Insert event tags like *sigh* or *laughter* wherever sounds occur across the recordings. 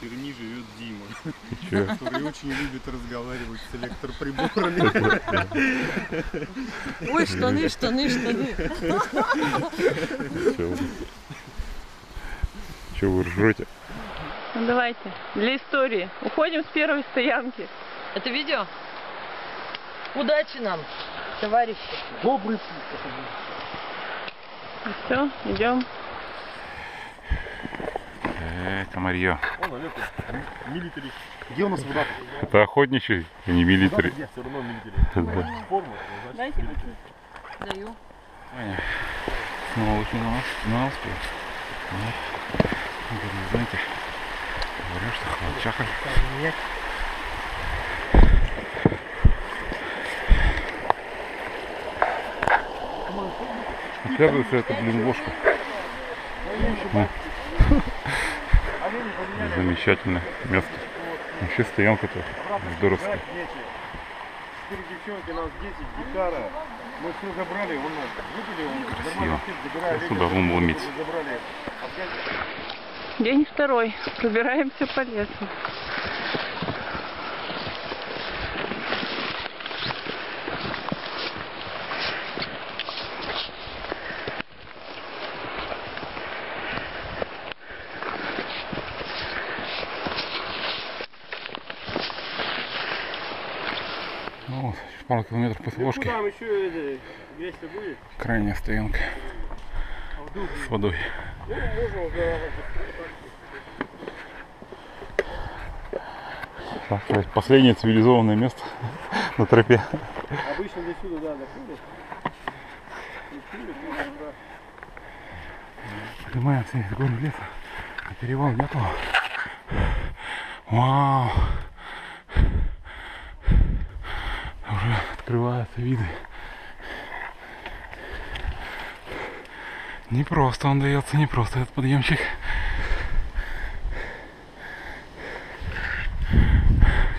Перми живет Дима, Че? который очень любит разговаривать с электроприборами. Ой, штаны, штаны, штаны. Че вы? Ржете? Ну давайте, для истории. Уходим с первой стоянки. Это видео? Удачи нам, товарищи. Все, идем. Э, комарье. Милитари. Где у нас вода? Это охотничий, а не милитари. Где? Все равно милитари. Да. Форма, значит, Даю. Аня, снова вышли на. Говорю, знаете, говорю, что хватчака. Оказывается, это, блин, ложка. Ну. Замечательное место. Вообще стоянка-то здоровская. Четыре девчонки, нас 10 гектара. Мы все забрали, вон нас он нормально забирали. Сюда вон ломить. День второй. Пробираемся по лесу. Ну пару километров после ложки. Там еще грязь-то будет? Крайняя стоянка с водой. Ну, можно Так сказать, последнее цивилизованное место *laughs* на тропе. Обычно до сюда, да, доходит. Поднимаемся из горы в лес, а перевал нету. Вау! Уже открываются виды. Не просто он дается, не просто этот подъемчик.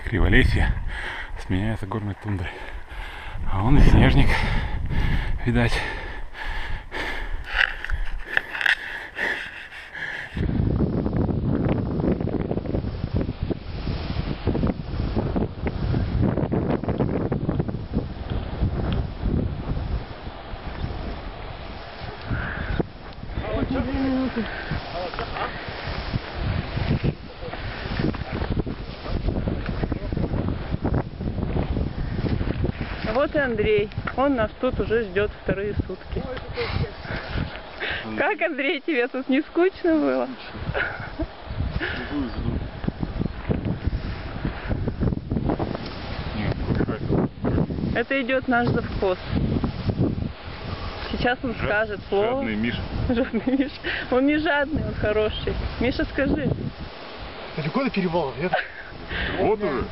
Криволесье сменяется горной тундрой. А он и снежник, видать. А вот и Андрей. Он нас тут уже ждет вторые сутки. Как, Андрей, тебе тут не скучно было? Это идет наш завхоз. Сейчас он скажет слово. Жадный Миша. Жадный Миша. Он не жадный, он хороший. Миша, скажи. Далеко до перевала, нет? Вот уже.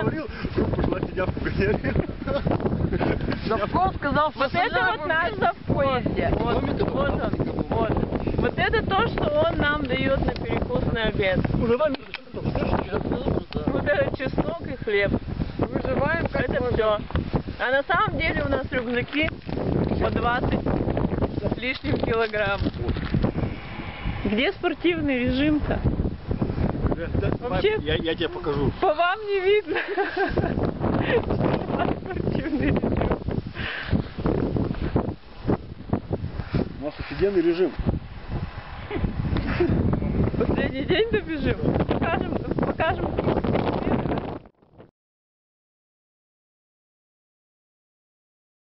Вот это, пошла тебя погоняли. Завков сказал, вот это вот наш завкозе. Вот, вот он, вот. Вот это то, что он нам дает на перекус на обед. Вот это чеснок и хлеб. Выживаем как Это все. А на самом деле у нас рюкзаки по 20 с лишним килограмм. Где спортивный режим-то? Вообще- Я, я тебе покажу. По вам не видно. Спортивный режим. У нас офигенный режим. Последний день добежим. Покажем, покажем